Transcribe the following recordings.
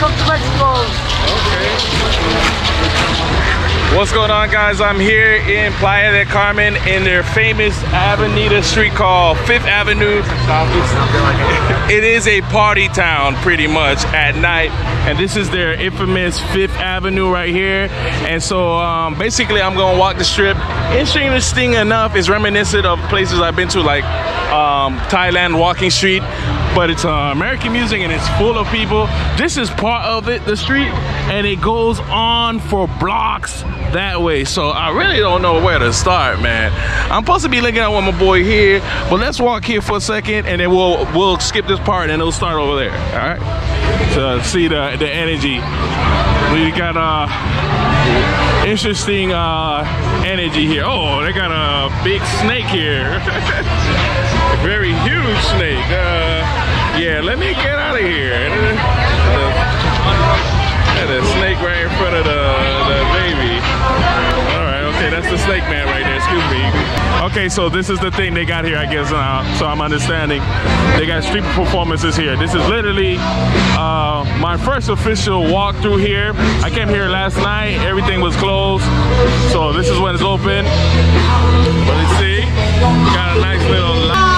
Welcome to Mexico. What's going on, guys? I'm here in Playa del Carmen in their famous Avenida street called Fifth Avenue. It is a party town, pretty much, at night. And this is their infamous Fifth Avenue right here. And so, um, basically, I'm gonna walk the strip. Interesting enough, it's reminiscent of places I've been to, like um, Thailand Walking Street. But it's uh, American music and it's full of people. This is part of it, the street, and it goes on for blocks that way. So I really don't know where to start, man. I'm supposed to be linking out with my boy here, but let's walk here for a second and then we'll we'll skip this part and it'll start over there. All right. So see the the energy. We got uh interesting uh energy here. Oh, they got a big snake here. very huge snake. Uh yeah, let me get out of here. And a snake right in front of the, the baby. All right, okay, that's the snake man right there. Excuse me. Okay, so this is the thing they got here, I guess now. So I'm understanding. They got street performances here. This is literally uh, my first official walkthrough here. I came here last night. Everything was closed. So this is when it's open. But let's see. Got a nice little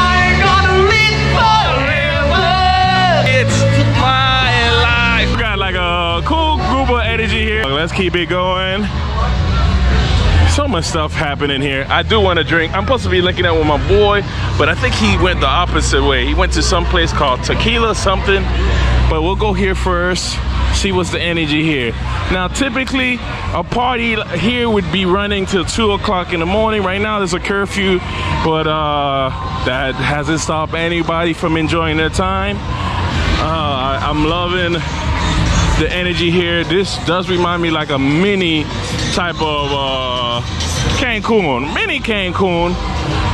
Let's keep it going. So much stuff happening here. I do want to drink. I'm supposed to be linking up with my boy, but I think he went the opposite way. He went to some place called Tequila something. But we'll go here first, see what's the energy here. Now, typically, a party here would be running till 2 o'clock in the morning. Right now, there's a curfew, but uh, that hasn't stopped anybody from enjoying their time. Uh, I'm loving the energy here. This does remind me like a mini type of uh, Cancun, mini Cancun,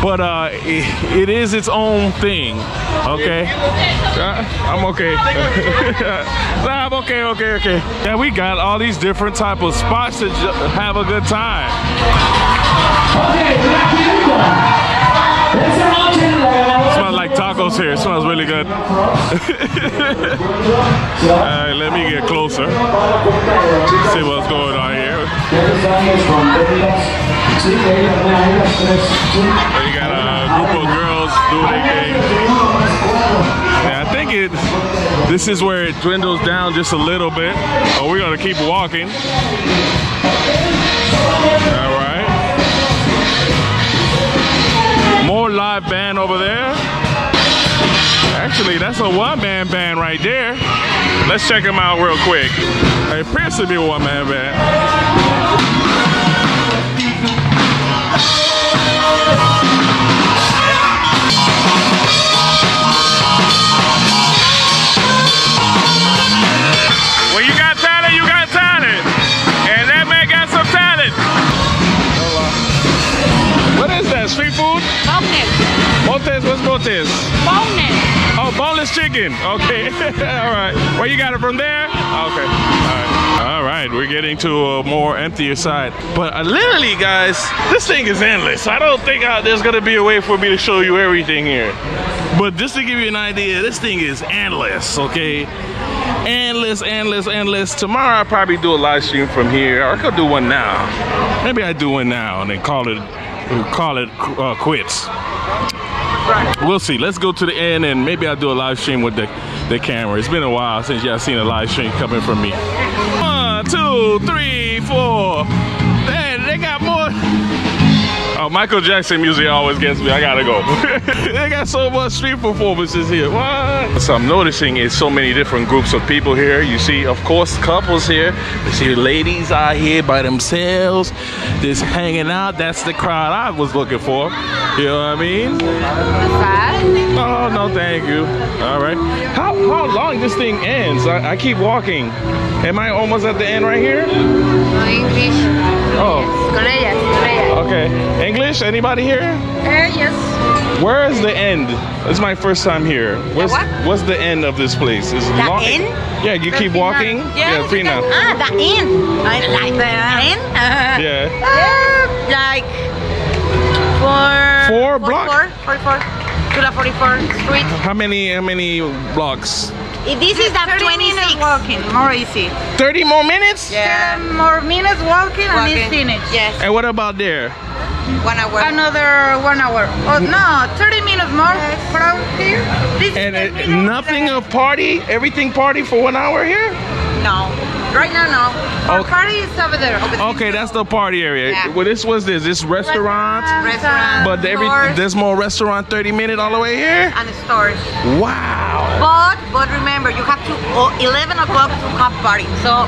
but uh, it, it is its own thing. Okay, Uh, I'm okay. nah, I'm okay, okay, okay. Yeah, we got all these different type of spots to have a good time. Like here. It smells really good. All right, let me get closer. See what's going on here. You got a group of girls doing their thing. Yeah, I think it. This is where it dwindles down just a little bit. Oh, we're gonna keep walking. All right. More live band over there. Actually, that's a one-man band right there. Let's check them out real quick. It appears to be a one-man band. When you got Chicken. Okay. All right. Where you got it from there? Okay. All right. All right. We're getting to a more emptier side. But uh, literally, guys, this thing is endless. I don't think there's going to be a way for me to show you everything here. But just to give you an idea, this thing is endless, okay? Endless, endless, endless. Tomorrow I'll probably do a live stream from here. Or I could do one now. Maybe I do one now and then call it call it uh, quits. We'll see. Let's go to the end and maybe I'll do a live stream with the, the camera. It's been a while since y'all seen a live stream coming from me. One, two, three, four. Michael Jackson music always gets me. I gotta go. they got so much street performances here. What? So I'm noticing is so many different groups of people here. You see, of course, couples here. You see ladies out here by themselves, just hanging out. That's the crowd I was looking for. You know what I mean? Oh no, thank you. All right. How how long this thing ends? I, I keep walking. Am I almost at the end right here? Oh, Con ellas, con ellas. okay. English? Anybody here? Eh, yes. Where is the end? It's my first time here. What's what? what's the end of this place? Is it The long? end? Yeah, you keep walking. Yeah, Fina. Ah, the end. I like the end. Yeah. Yeah, like four. Four block? 44, 44. To the 44 street. How many how many blocks? If this is the 30 minutes 26. walking, more easy. 30 more minutes? Yeah. more minutes walking, and it's finished. Yes. And what about there? One hour. Another one hour. Oh no, 30 minutes more from here. This And 10 it, nothing of party? Everything party for one hour here? No. Right now, no. Our Okay. party is over there. Okay, that's the party area. Yeah. Well, this was this. This restaurants. Restaurant. But every there's more restaurant 30 minute all the way here. and stores. Wow. But but remember, you have to oh, 11 o'clock to have party. So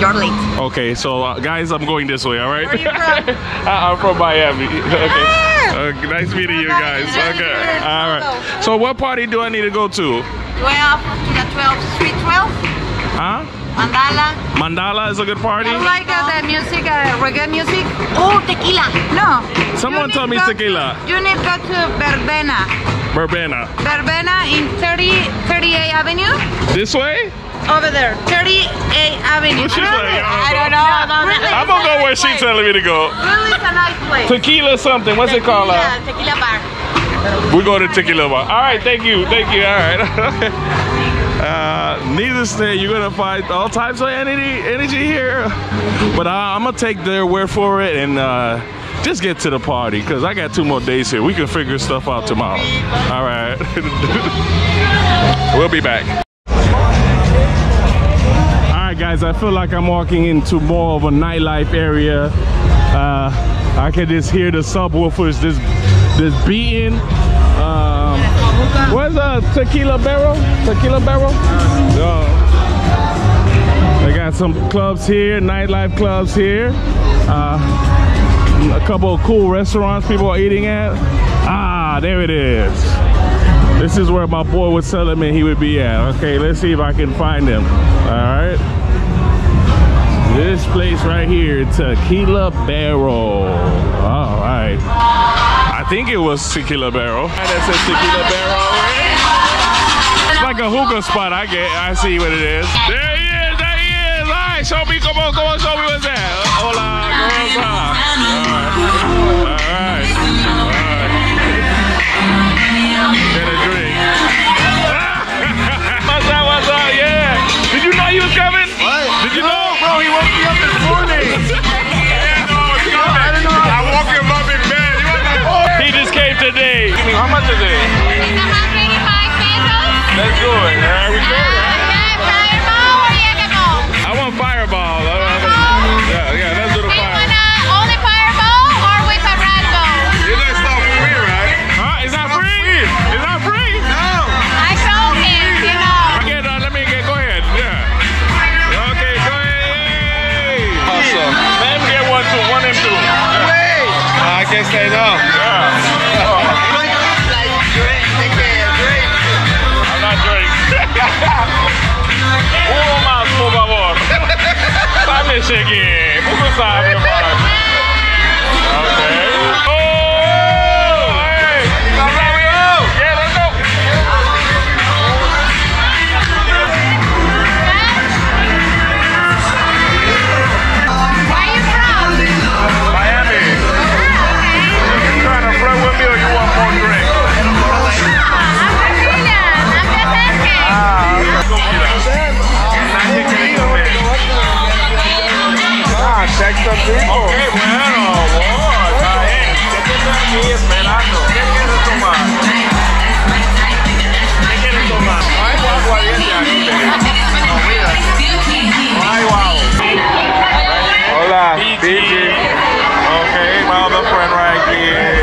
you're late. Okay, so uh, guys, I'm going this way. All right. Where you from? I- I'm from Miami. Okay. Uh, nice meeting you guys. Okay. All right. So what party do I need to go to? 12 to the 12 street 12. Huh? Mandala. Mandala is a good party. You like uh, the music, uh, reggae music? Oh, tequila. No. Someone told me go tequila. To, you need to go to Verbena. Verbena. Verbena in 30, 38 Avenue. This way? Over there. 38 Avenue. What she say? I don't know. Yeah, no, no, really. I'm gonna go where she's telling me to go. Really, it's a nice place. Tequila something. What's it called? Uh, Tequila, tequila bar. we go to Tequila Bar. All right, thank you, thank you. All right. uh, needless to say, you're gonna find all types of energy, energy here. But I, I'm gonna take their word for it and uh, just get to the party because I got two more days here. We can figure stuff out tomorrow. All right. we'll be back. All right, guys. I feel like I'm walking into more of a nightlife area. Uh, I can just hear the subwoofers just just beating. Um, where's the tequila barrel? Tequila barrel? Oh. They got some clubs here, nightlife clubs here. Uh, a couple of cool restaurants people are eating at. Ah, there it is. This is where my boy was telling me he would be at. Okay, let's see if I can find him. All right. This place right here, Tequila Barrel. All right. I think it was Tequila Barrel. That says Tequila Barrel. It's like a hookah spot. I get. I see what it is. There he is. There he is. All right. Show me. Come on. Come on. Show me what's this again. Next up, Rico. Ok, bueno, wow, está bien. ¿Qué tienes aquí esperando? ¿Qué quieres tomar? ¿Qué quieres tomar? No hay agua bien aquí, pero no hay agua. Hola, BG. Okay, well, the friend right here.